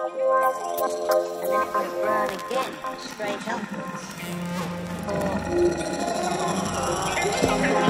And then it would burn again, straight upwards. Take